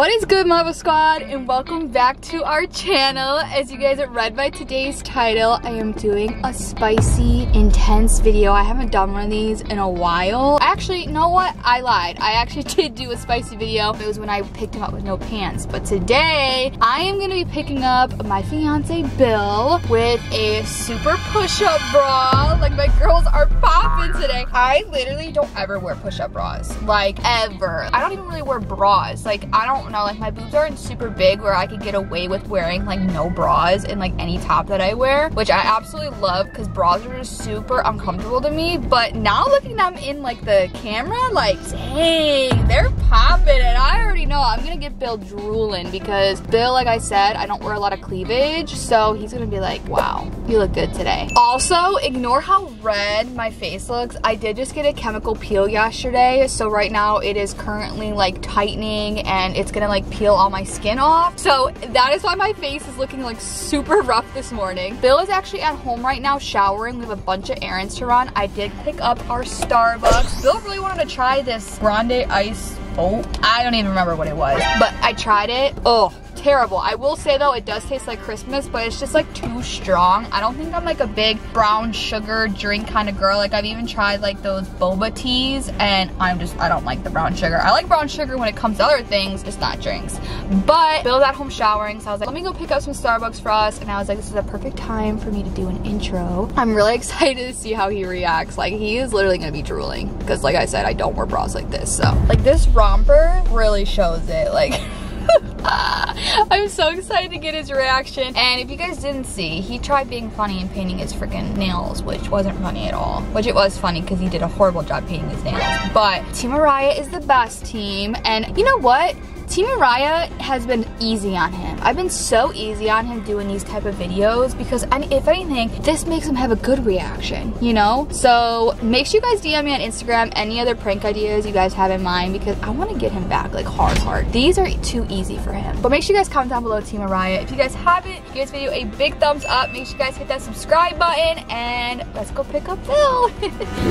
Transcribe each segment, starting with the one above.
What is good, Marble Squad, and welcome back to our channel. As you guys have read by today's title, I am doing a spicy, intense video. I haven't done one of these in a while. Actually, you know what? I lied. I actually did do a spicy video. It was when I picked him up with no pants. But today, I am gonna be picking up my fiance, Bill, with a super push-up bra. Like, my girls are popping today. I literally don't ever wear push-up bras. Like, ever. I don't even really wear bras. Like, I don't don't know, like my boobs aren't super big where I could get away with wearing like no bras in like any top that I wear, which I absolutely love because bras are just super uncomfortable to me. But now looking at them in like the camera, like dang, they're popping and I already know I'm gonna get Bill drooling because Bill, like I said, I don't wear a lot of cleavage. So he's gonna be like, wow, you look good today. Also, ignore how red my face looks. I did just get a chemical peel yesterday. So right now it is currently like tightening and it's gonna like peel all my skin off. So that is why my face is looking like super rough this morning. Bill is actually at home right now showering. We have a bunch of errands to run. I did pick up our Starbucks. Bill really wanted to try this Grande Ice Oh, I don't even remember what it was, but I tried it. Oh, terrible. I will say though, it does taste like Christmas, but it's just like too strong. I don't think I'm like a big brown sugar drink kind of girl. Like I've even tried like those boba teas and I'm just, I don't like the brown sugar. I like brown sugar when it comes to other things, just not drinks. But Bill's at home showering, so I was like, let me go pick up some Starbucks for us. And I was like, this is a perfect time for me to do an intro. I'm really excited to see how he reacts. Like he is literally gonna be drooling because like I said, I don't wear bras like this. So like this romper really shows it. Like ah. I'm so excited to get his reaction. And if you guys didn't see, he tried being funny and painting his freaking nails, which wasn't funny at all. Which it was funny because he did a horrible job painting his nails. But Team Mariah is the best team. And you know what? Team Mariah has been easy on him. I've been so easy on him doing these type of videos because if anything, this makes him have a good reaction, you know? So make sure you guys DM me on Instagram any other prank ideas you guys have in mind because I want to get him back like hard, hard. These are too easy for him. But make sure you guys comment down below Team Mariah. If you guys haven't, give this video a big thumbs up. Make sure you guys hit that subscribe button and let's go pick up Bill.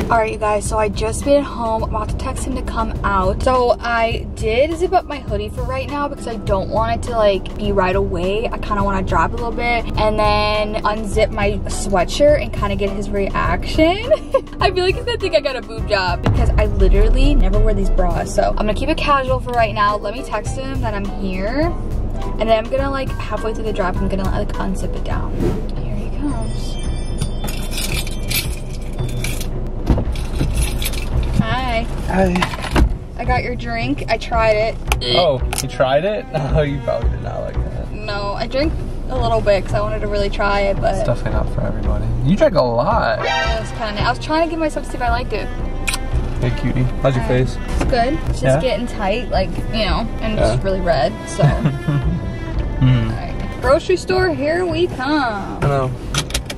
All right, you guys, so I just made it home. I'm about to text him to come out. So I did zip up my hoodie for right now because I don't want it to like be right away. I kind of want to drop a little bit and then unzip my sweatshirt and kind of get his reaction. I feel like he's gonna think I got a boob job because I literally never wear these bras. So I'm gonna keep it casual for right now. Let me text him that I'm here. And then I'm gonna like halfway through the drop, I'm gonna like unzip it down. Here he comes. Hi. Hi. I got your drink. I tried it. Oh, you tried it? Oh, you probably did not like that. No, I drank a little bit because I wanted to really try it, but... It's definitely not for everybody. You drank a lot. Yeah, it was kind of... I was trying to give myself to see if I liked it. Hey, cutie. How's your face? It's good. It's just yeah? getting tight, like, you know, and yeah. just really red, so... mm. Alright. Grocery store, here we come. Hello.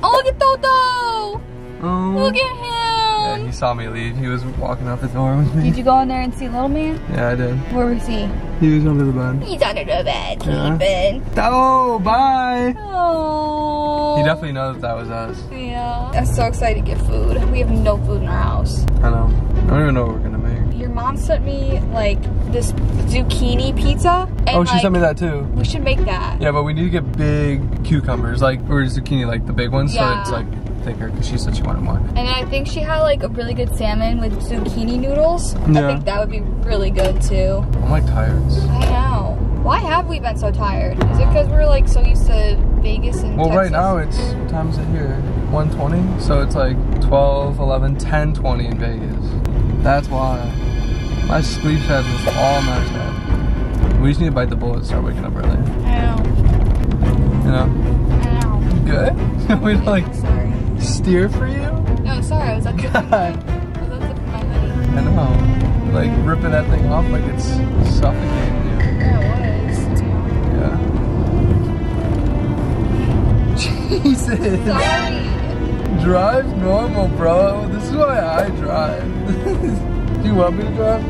Oh, look at Toto! Oh. Look at him! Yeah, he saw me leave. He was walking out the door with me. Did you go in there and see little man? Yeah, I did. Where was he? He was under the bed. He's under the bed, yeah. Oh, bye. Oh. He definitely knows that was us. Yeah. I'm so excited to get food. We have no food in our house. I know. I don't even know what we're gonna make. Your mom sent me like this zucchini pizza. And, oh, she like, sent me that too. We should make that. Yeah, but we need to get big cucumbers, like or zucchini, like the big ones, yeah. so it's like thicker because she said she wanted more. And I think she had like a really good salmon with zucchini noodles. Yeah. I think that would be really good too. I'm like tired. I know. Why have we been so tired? Is it because we're like so used to Vegas and Well, Texas? right now it's, what time is it here? 120? So it's like 12, 11, 10, 20 in Vegas. That's why. My sleep schedule is all messed up. We just need to bite the bullet and start waking up early. I know. You know? I know. Good? we like... Sorry steer for you? No, sorry, I was up God. I was up my. I know. Like ripping that thing off like it's suffocating you. Yeah, it was. Yeah. Jesus. Sorry. Drive normal, bro. This is why I drive. Do you want me to drive?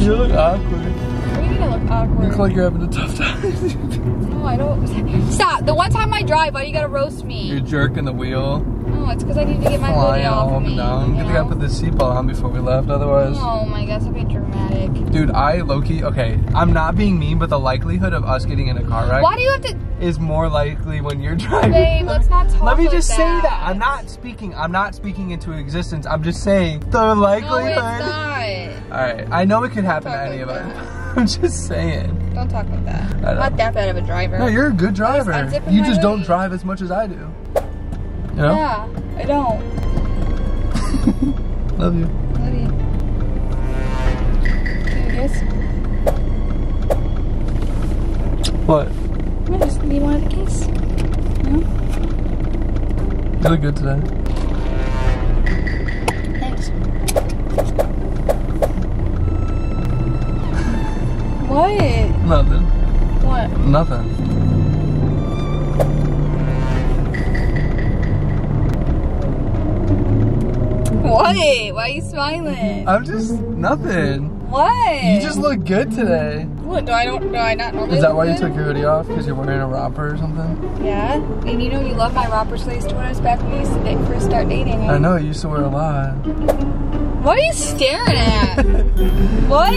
You look awkward. You I look awkward? You look like you're having a tough time. No, I don't. Stop. The one time I drive, why do you gotta roast me? You're jerking the wheel. Oh, No, it's because I need to get my flying hoodie off of me. down. you Good thing I know? put the seatbelt on before we left, otherwise. Oh my gosh, that'd be dramatic. Dude, I Loki. Okay, I'm not being mean, but the likelihood of us getting in a car wreck Why do you have to, is more likely when you're driving. babe? Let's not talk. Let me like just that. say that I'm not speaking. I'm not speaking into existence. I'm just saying the No, likelihood. it's not. All right, I know it could happen to any of us. I'm just saying. Don't talk like that. Know. I'm not that bad of a driver. No, you're a good driver. You just don't drive as much as I do. You know? Yeah, I don't. Love you. Love you. Can you guess? What? I just one of the kiss. No? You look good today. Nothing. What? Why are you smiling? I'm just nothing. What? You just look good today. What? Do I don't? Do I not normally? Is that why you took your hoodie off? Because you're wearing a romper or something? Yeah. And you know you love my romper sleeves to was back when we used to date, first start dating. I know, you used to wear a lot. What are you staring at? what?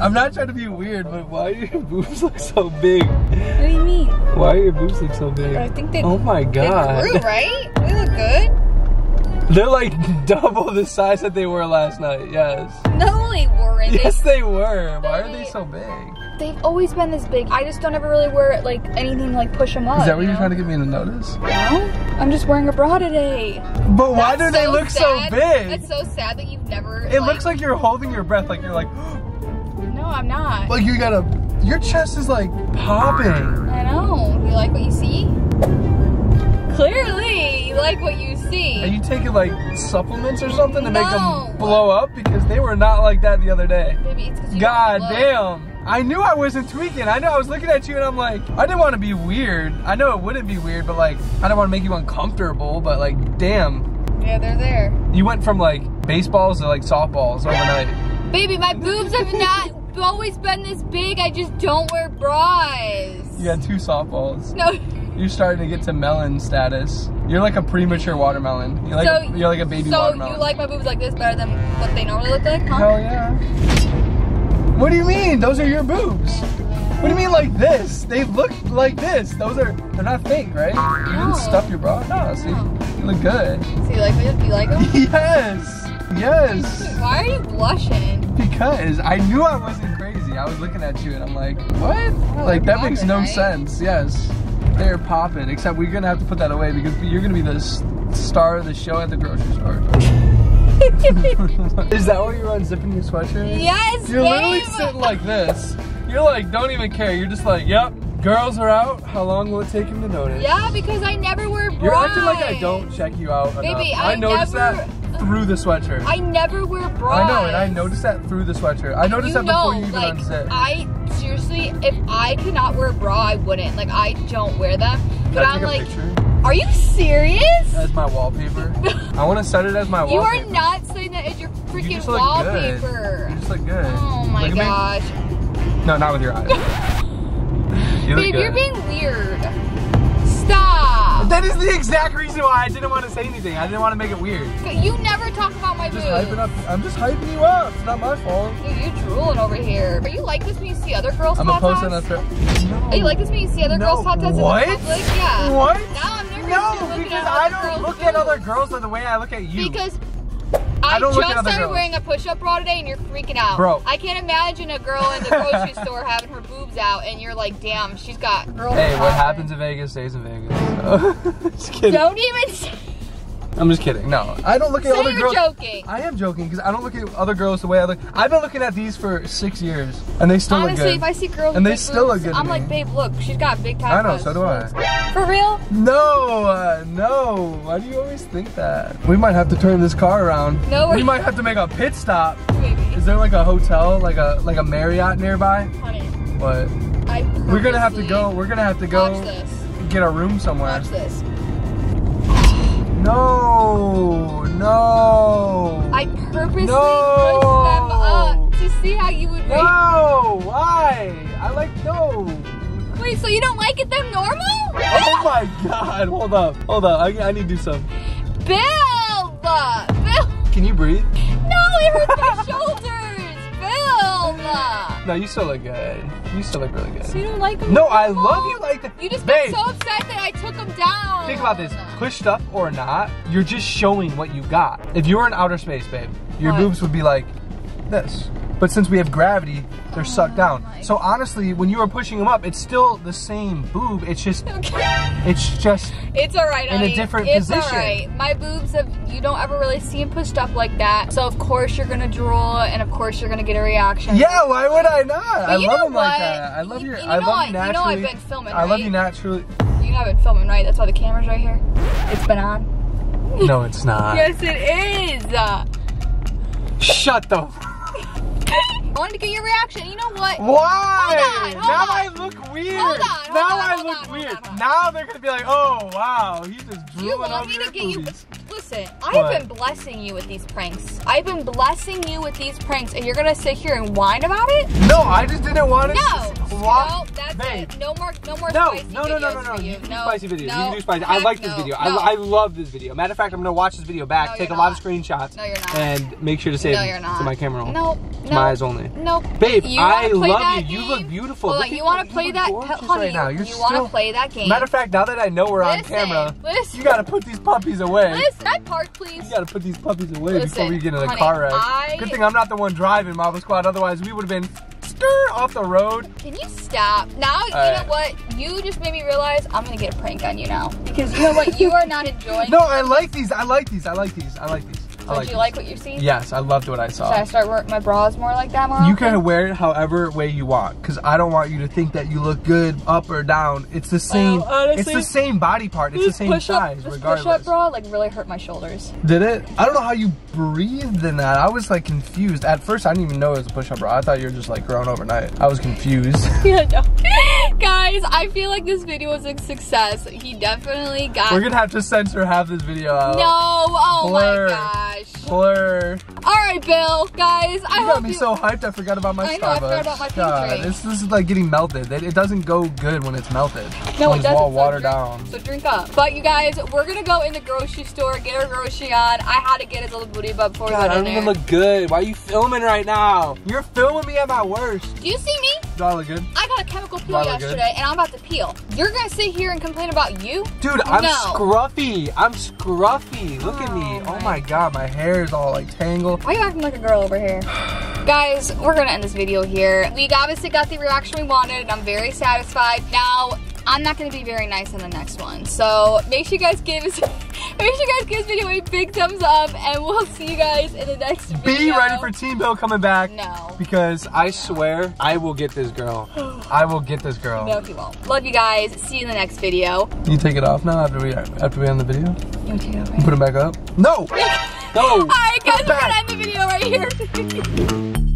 I'm not trying to be weird, but why do your boobs look so big? What do you mean? Why are your boobs look so big? I think they. Oh my god. They grew, right? They look good. They're like double the size that they were last night, yes. No, they weren't. Yes, they were. Why are they They- so big? They, have always been this big. I just don't ever really wear like anything like push them up. Is that what you you're trying to get me to notice? No, I'm just wearing a bra today. But why do they look sad. so big? That's so sad that you've never. it looks like you're holding your breath, like you're like, No, I'm not. like you gotta, your chest is like popping. I know. You like what you see? Clearly, you like what you see. Are you taking like supplements or something to make them blow up? Because they were not like that the other day. Maybe it's 'cause you God damn. I knew I wasn't tweaking. I know I was looking at you and I'm like, I didn't want to be weird. I know it wouldn't be weird, but like, I don't want to make you uncomfortable, but like, damn. Yeah, they're there. You went from like baseballs to like softballs overnight. Baby, my boobs have not always been this big. I just don't wear bras. You got two softballs. No. You're starting to get to melon status. You're like a premature watermelon. You're like, so a, you're like a baby so watermelon. you like my boobs like this better than what they normally look like, huh? Hell yeah. What do you mean? Those are your boobs. What do you mean like this? They look like this. Those are, they're not fake, right? You didn't stuff your bra? No, see, No. you look good. So you like me? You like them? Yes, yes. Why are you blushing? Because I knew I wasn't crazy. I was looking at you and I'm like, what? Like that makes no right? sense. Yes, they're popping. Except we're gonna have to put that away because you're gonna be the star of the show at the grocery store. Is that why you're unzipping your sweatshirt? yes, You're literally sitting like this. You're like, don't even care. You're just like, yep, girls are out. How long will it take him to notice? Yeah, because I never wear bras. You're acting like I don't check you out enough. Baby, I, I noticed never- that through the sweatshirt. I never wear bras. I know, and I noticed that through the sweatshirt. I noticed you that know, before you even like. I seriously, if I could not wear a bra, I wouldn't. Like I don't wear them. But I'm like, picture are you serious? as my wallpaper? I want to set it as my You wallpaper. You are not saying that as your You freaking look wallpaper. good. You just look good. Oh my Look gosh. No, not with your eyes. you look Babe, you're being weird. That is the exact reason why I didn't want to say anything. I didn't want to make it weird. You never talk about my Just boobs. hyping up. I'm just hyping you up. It's not my fault. Dude, you drooling over here. Are you like this when you see other girls' I'm gonna hot post on the. No. Are you like this when you see other No, girls' hot tots what? in public? Yeah. What? Now I'm nervous. No, because I don't girls' look at other girls the way I look at you. Because I, don't just look at other started girls. wearing a push-up bra today, and you're freaking out. Bro. I can't imagine a girl in the grocery store having her boobs out, and you're like, "Damn, she's got girl." Hey, what happens in Vegas stays in Vegas. So. just kidding. Don't even say I'm just kidding. No, I don't look at say other you're girls. joking. I am joking because I don't look at other girls the way I look. I've been looking at these for six years, and they still Honestly, look if. I see girls And they still look boobs, good I'm like, babe, look, she's got big time. I know, so do I. For real? No, uh, no. Why do you always think that? We might have to turn this car around. No, we might have to make a pit stop. Baby, Is there like a hotel, like a like a Marriott nearby? honey, But I. we're gonna have to go. We're gonna have to go Watch this. Get a room somewhere. Watch this. No, no. I purposely No. pushed them up to see how you would react. No, why? I like no. Wait, so you don't like it them normal? Oh my god, hold up, hold up. I, I need to do some. Bill! Bill! Can you breathe? No, it hurts my shoulders! No, you still look good. You still look really good. So you don't like them? No, I love you like that. You just Babe, got so upset that I took them down. think about this. Pushed up or not, you're just showing what you got. If you were in outer space, babe, your What? boobs would be like this. But since we have gravity, they're sucked down. So honestly, when you were pushing them up, it's still the same boob. It's just, Okay. it's just It's alright, In a honey. different it's position. alright. My boobs have, you don't ever really see them pushed up like that. So of course you're gonna drool and of course you're gonna get a reaction. Yeah, why would I not? I love know them like that. I love You- your. you I love I- you you know I've naturally. been filming, I love you naturally. You haven't filming, right? That's why the camera's right here. It's been on. No, it's not. Yes, it is. Shut the. I wanted to get your reaction. You know what? Why? Hold on, hold now on. I look weird. Hold on, now on, I look weird. on, hold on. Now they're gonna be like, oh wow, he's just Do you drooling want me to get you? Listen, I've What? been blessing you with these pranks. I've been blessing you with these pranks, and you're gonna sit here and whine about it? No, I just didn't want to. No, no, that's Babe. it. No more, no more No, spicy no, no, no, videos no, no. for You you. can do no, spicy videos. No, you can do spicy. I like this video. No. I, I love this video. Matter of fact, I'm gonna watch this video back, No, take a lot of screenshots, No, you're not. and make sure to save no, you're not. to my camera roll. No, no, my eyes only. No, Babe, You I love you. You look beautiful. Hold Look on, you want to play that, honey? right now. You're you want to play that game? Matter of fact, now that I know we're on camera, you gotta put these puppies away. Listen, that park, please. You gotta put these puppies away Listen, before we get in a honey, car wreck. I- Good thing I'm not the one driving Marble Squad, otherwise we would have been stir off the road. Can you stop? Now, you Alright. know what? You just made me realize I'm gonna get a prank on you now. Because you know what? You are not enjoying. No, I like these. I like these. I like these. I like these. I like did you like what you see? Yes, I loved what I saw. Should I start wearing my bras more like that more You often? can wear it however way you want, because I don't want you to think that you look good up or down. It's the same. Well, honestly, it's the same body part. It's the same push-up- size, this regardless. push-up bra like really hurt my shoulders. Did it? I don't know how you breathed in that. I was like confused. At first, I didn't even know it was a push-up bra. I thought you were just like grown overnight. I was confused. yeah, no. Guys, I feel like this video was a success. He definitely got. We're gonna have to censor half this video out. No, oh Blur. my gosh. Blur. All right, Bill, guys, I You hope got me you. so hyped. I forgot about my I Starbucks. know, I forgot about my God, this, this is like getting melted. It, it doesn't go good when it's melted. no, when it doesn't. So watered drink- down. So drink up. But you guys, we're gonna go in the grocery store, get our grocery on. I had to get his little booty bub before we God, I went in don't even look good. Why are you filming right now? You're filming me at my worst. Do you see me? I look good? I got a chemical peel Do I look yesterday, and I'm about to peel. You're gonna sit here and complain about you? Dude, I'm No. scruffy. I'm scruffy. Look at me. Oh Oh my- my god, my hair is all like tangled. Why are you acting like a girl over here? Guys, we're gonna end this video here. We obviously got the reaction we wanted, and I'm very satisfied. Now, I'm not gonna be very nice in the next one. So make sure you guys give make sure you guys give this video a big thumbs up, and we'll see you guys in the next video. Be ready for Team Bill coming back. No. Because I swear I will get this girl. I will get this girl. No, he won't. Love you guys. See you in the next video. You take it off now after we after we end the video. You want take it over? Put it back up. No. No. Alright guys, we're gonna end the video right here.